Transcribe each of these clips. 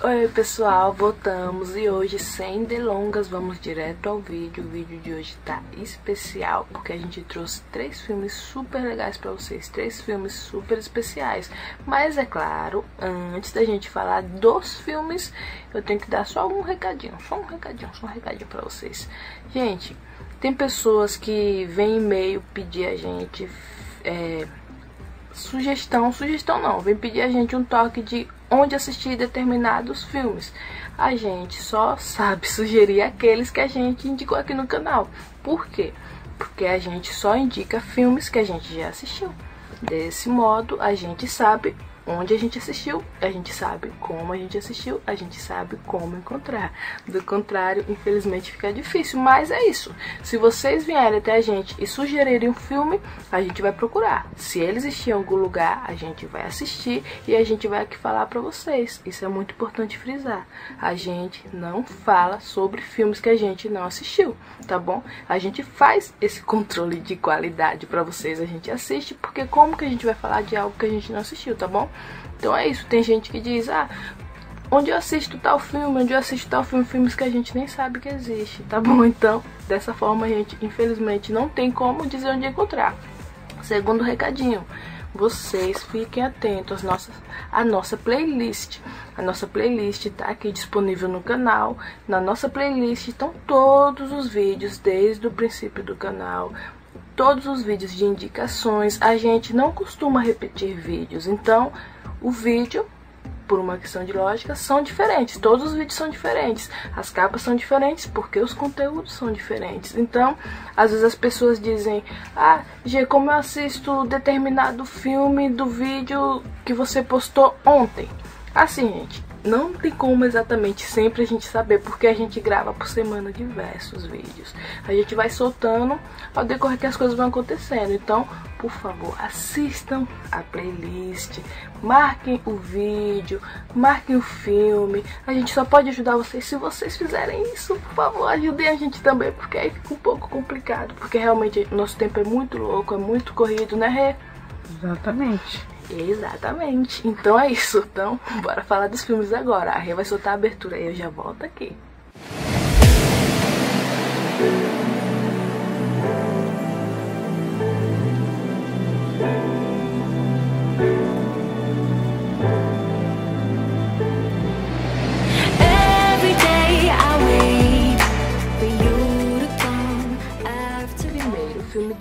Oi pessoal, voltamos e hoje sem delongas vamos direto ao vídeo. O vídeo de hoje tá especial porque a gente trouxe três filmes super legais para vocês, três filmes super especiais. Mas é claro, antes da gente falar dos filmes, eu tenho que dar só um recadinho, só um recadinho, só um recadinho para vocês. Gente, tem pessoas que vêm e-mail pedir a gente é, sugestão, sugestão não, vem pedir a gente um toque de onde assistir determinados filmes. A gente só sabe sugerir aqueles que a gente indicou aqui no canal. Por quê? Porque a gente só indica filmes que a gente já assistiu. Desse modo, a gente sabe onde a gente assistiu, a gente sabe como a gente assistiu, a gente sabe como encontrar. Do contrário, infelizmente fica difícil, mas é isso. Se vocês vierem até a gente e sugerirem um filme, a gente vai procurar. Se ele existir em algum lugar, a gente vai assistir e a gente vai aqui falar para vocês. Isso é muito importante frisar. A gente não fala sobre filmes que a gente não assistiu, tá bom? A gente faz esse controle de qualidade para vocês, a gente assiste, porque como que a gente vai falar de algo que a gente não assistiu, tá bom? Então é isso, tem gente que diz, ah, onde eu assisto tal filme, onde eu assisto tal filme, filmes que a gente nem sabe que existe, tá bom? Então, dessa forma a gente, infelizmente, não tem como dizer onde encontrar. Segundo recadinho, vocês fiquem atentos à nossa, à nossa playlist. A nossa playlist está aqui disponível no canal. Na nossa playlist estão todos os vídeos desde o princípio do canal todos os vídeos de indicações. A gente não costuma repetir vídeos, então o vídeo, por uma questão de lógica, são diferentes. Todos os vídeos são diferentes. As capas são diferentes porque os conteúdos são diferentes. Então, às vezes as pessoas dizem: Ah, G, como eu assisto determinado filme do vídeo que você postou ontem? Assim, gente, não tem como exatamente sempre a gente saber, porque a gente grava por semana diversos vídeos. A gente vai soltando ao decorrer que as coisas vão acontecendo. Então, por favor, assistam a playlist, marquem o vídeo, marquem o filme. A gente só pode ajudar vocês se vocês fizerem isso. Por favor, ajudem a gente também, porque aí fica um pouco complicado. Porque realmente nosso tempo é muito louco, é muito corrido, né, Rê? Exatamente. Exatamente. Então é isso. Então, bora falar dos filmes agora. A Rê vai soltar a abertura e eu já volto aqui.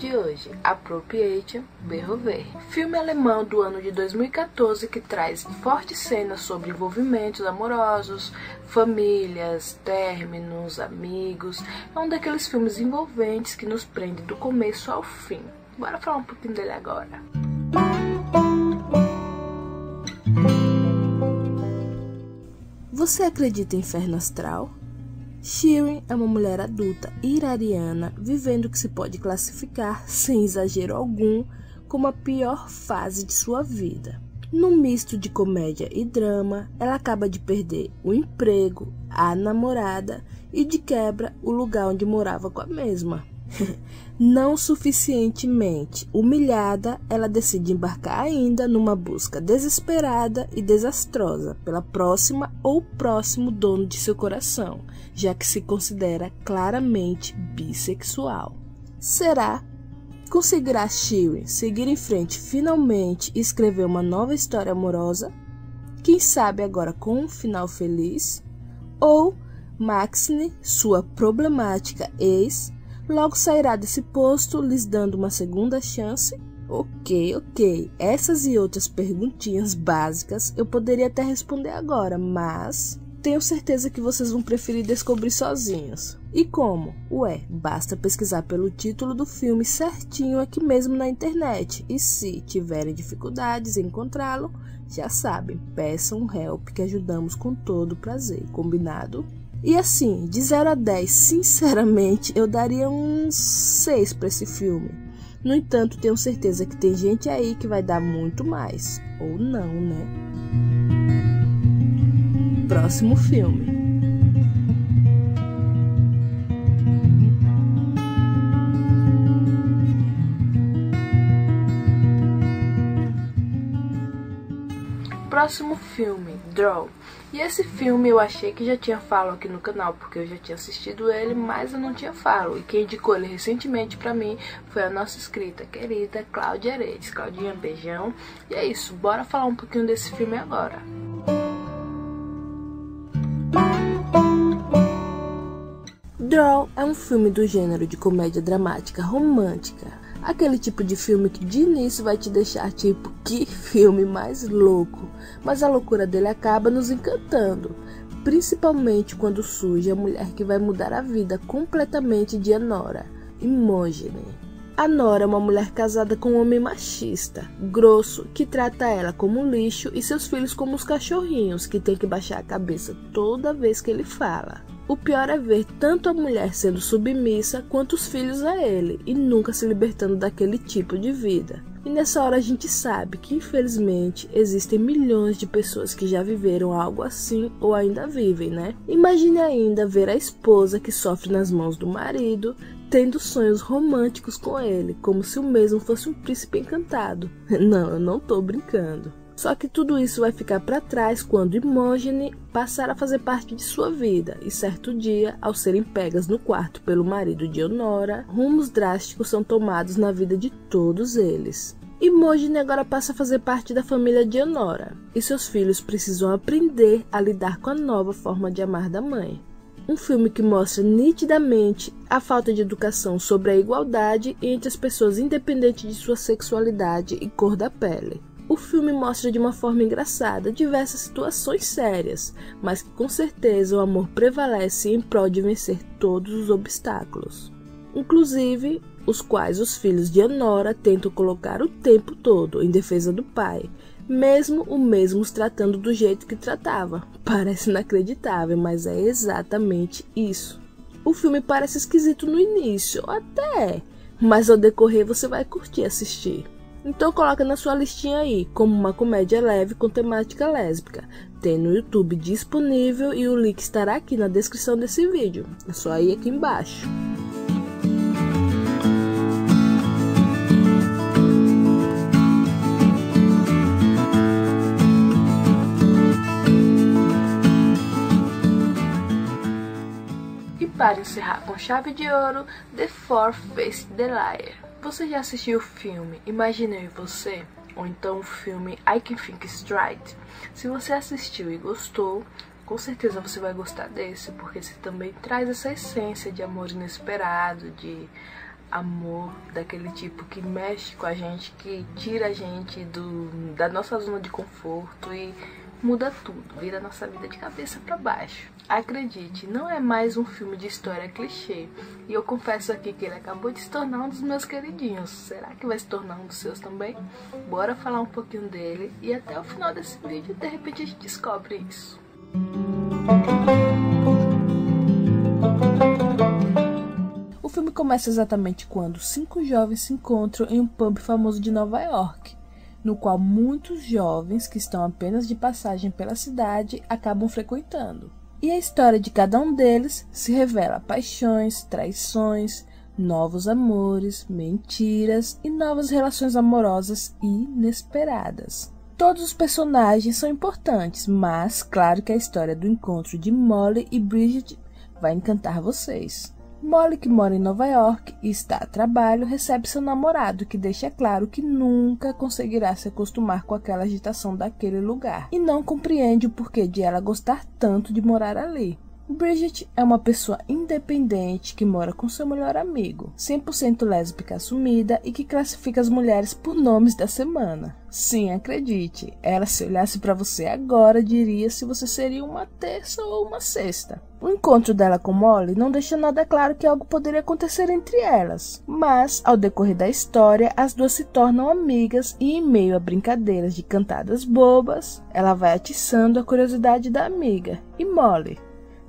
De hoje, Appropriation Behover. Filme alemão do ano de 2014 que traz fortes cenas sobre envolvimentos amorosos, famílias, términos, amigos. É um daqueles filmes envolventes que nos prende do começo ao fim. Bora falar um pouquinho dele agora. Você acredita em inferno astral? Shirin é uma mulher adulta irariana vivendo o que se pode classificar, sem exagero algum, como a pior fase de sua vida. Num misto de comédia e drama, ela acaba de perder o emprego, a namorada e, de quebra, o lugar onde morava com a mesma. Não suficientemente humilhada, ela decide embarcar ainda numa busca desesperada e desastrosa pela próxima ou próximo dono de seu coração, já que se considera claramente bissexual. Será? Conseguirá Shirin seguir em frente finalmente e escrever uma nova história amorosa? Quem sabe agora com um final feliz? Ou Maxine, sua problemática ex, logo sairá desse posto lhes dando uma segunda chance? Ok, ok. Essas e outras perguntinhas básicas eu poderia até responder agora, mas tenho certeza que vocês vão preferir descobrir sozinhos. E como? Ué, basta pesquisar pelo título do filme certinho aqui mesmo na internet. E se tiverem dificuldades em encontrá-lo, já sabem, peçam help que ajudamos com todo prazer, combinado? E assim, de 0 a 10, sinceramente, eu daria uns 6 para esse filme. No entanto, tenho certeza que tem gente aí que vai dar muito mais. Ou não, né? Próximo filme. Próximo filme, Draw. E esse filme eu achei que já tinha falo aqui no canal, porque eu já tinha assistido ele, mas eu não tinha falo. E quem indicou ele recentemente pra mim foi a nossa inscrita querida Cláudia Aredes. Claudinha, beijão. E é isso, bora falar um pouquinho desse filme agora. Draw é um filme do gênero de comédia dramática romântica. Aquele tipo de filme que de início vai te deixar tipo, que filme mais louco. Mas a loucura dele acaba nos encantando. Principalmente quando surge a mulher que vai mudar a vida completamente de Anora, Imogene. A Nora é uma mulher casada com um homem machista, grosso, que trata ela como um lixo e seus filhos como os cachorrinhos que tem que baixar a cabeça toda vez que ele fala. O pior é ver tanto a mulher sendo submissa quanto os filhos a ele e nunca se libertando daquele tipo de vida. E nessa hora a gente sabe que infelizmente existem milhões de pessoas que já viveram algo assim ou ainda vivem, né? Imagine ainda ver a esposa que sofre nas mãos do marido, tendo sonhos românticos com ele, como se o mesmo fosse um príncipe encantado. Não, eu não tô brincando. Só que tudo isso vai ficar para trás quando Imogene passar a fazer parte de sua vida, e certo dia, ao serem pegas no quarto pelo marido de Honora, rumos drásticos são tomados na vida de todos eles. Imogene agora passa a fazer parte da família de Honora, e seus filhos precisam aprender a lidar com a nova forma de amar da mãe. Um filme que mostra nitidamente a falta de educação sobre a igualdade entre as pessoas independente de sua sexualidade e cor da pele. O filme mostra de uma forma engraçada diversas situações sérias, mas que com certeza o amor prevalece em prol de vencer todos os obstáculos, inclusive os quais os filhos de Anora tentam colocar o tempo todo em defesa do pai, mesmo o mesmo tratando do jeito que tratava. Parece inacreditável, mas é exatamente isso. O filme parece esquisito no início, até, mas ao decorrer você vai curtir assistir. Então coloca na sua listinha aí, como uma comédia leve com temática lésbica. Tem no YouTube disponível e o link estará aqui na descrição desse vídeo. É só ir aqui embaixo. Para encerrar com chave de ouro, The Fourth Face the Liar. Você já assistiu o filme Imaginei Você? Ou então o filme I Can Think Straight? Se você assistiu e gostou, com certeza você vai gostar desse, porque esse também traz essa essência de amor inesperado, de amor daquele tipo que mexe com a gente, que tira a gente do, da nossa zona de conforto e muda tudo, vira nossa vida de cabeça para baixo. Acredite, não é mais um filme de história clichê. E eu confesso aqui que ele acabou de se tornar um dos meus queridinhos. Será que vai se tornar um dos seus também? Bora falar um pouquinho dele e até o final desse vídeo, de repente a gente descobre isso. O filme começa exatamente quando cinco jovens se encontram em um pub famoso de Nova York no qual muitos jovens que estão apenas de passagem pela cidade acabam frequentando. E a história de cada um deles se revela paixões, traições, novos amores, mentiras e novas relações amorosas inesperadas. Todos os personagens são importantes, mas claro que a história do encontro de Molly e Bridget vai encantar vocês. Molly, que mora em Nova York e está a trabalho, recebe seu namorado, que deixa claro que nunca conseguirá se acostumar com aquela agitação daquele lugar e não compreende o porquê de ela gostar tanto de morar ali. Bridget é uma pessoa independente que mora com seu melhor amigo, 100% lésbica assumida e que classifica as mulheres por nomes da semana. Sim, acredite, ela se olhasse para você agora diria se você seria uma terça ou uma sexta. O encontro dela com Molly não deixa nada claro que algo poderia acontecer entre elas, mas ao decorrer da história, as duas se tornam amigas e em meio a brincadeiras de cantadas bobas, ela vai atiçando a curiosidade da amiga. E Molly,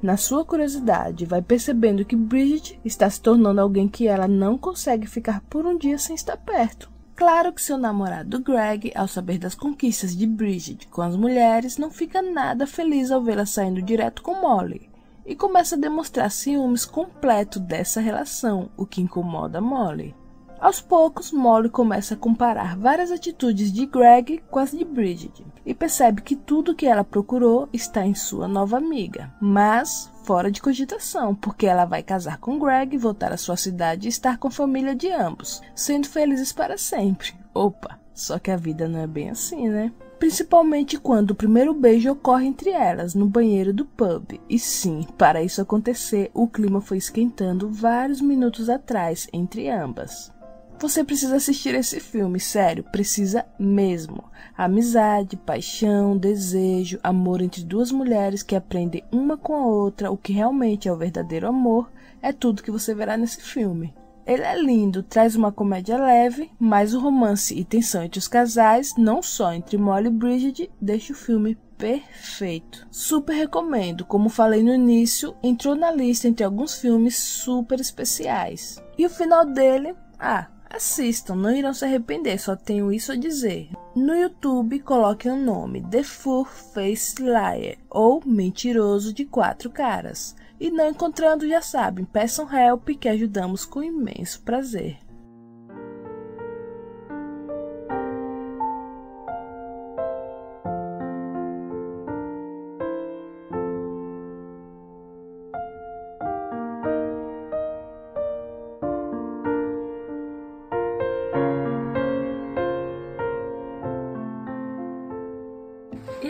na sua curiosidade, vai percebendo que Bridget está se tornando alguém que ela não consegue ficar por um dia sem estar perto. Claro que seu namorado Greg, ao saber das conquistas de Bridget com as mulheres, não fica nada feliz ao vê-la saindo direto com Molly e começa a demonstrar ciúmes completo dessa relação, o que incomoda Molly. Aos poucos, Molly começa a comparar várias atitudes de Greg com as de Bridget e percebe que tudo que ela procurou está em sua nova amiga, mas fora de cogitação, porque ela vai casar com Greg, voltar à sua cidade e estar com a família de ambos, sendo felizes para sempre. Opa, só que a vida não é bem assim, né? principalmente quando o primeiro beijo ocorre entre elas, no banheiro do pub. E sim, para isso acontecer, o clima foi esquentando vários minutos atrás entre ambas. Você precisa assistir esse filme, sério, precisa mesmo. Amizade, paixão, desejo, amor entre duas mulheres que aprendem uma com a outra o que realmente é o verdadeiro amor, é tudo que você verá nesse filme. Ele é lindo, traz uma comédia leve, mas o romance e tensão entre os casais, não só entre Molly e Bridget, deixa o filme perfeito. Super recomendo, como falei no início, entrou na lista entre alguns filmes super especiais. E o final dele, ah, assistam, não irão se arrepender, só tenho isso a dizer. No YouTube, coloquem o nome The Four Face Liar ou Mentiroso de Quatro Caras. E não encontrando, já sabem, peçam help que ajudamos com imenso prazer.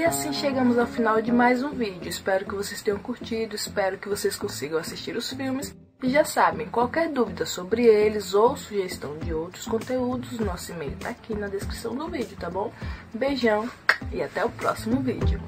Assim chegamos ao final de mais um vídeo. Espero que vocês tenham curtido, espero que vocês consigam assistir os filmes. E já sabem, qualquer dúvida sobre eles ou sugestão de outros conteúdos, nosso e-mail tá aqui na descrição do vídeo, tá bom? Beijão e até o próximo vídeo.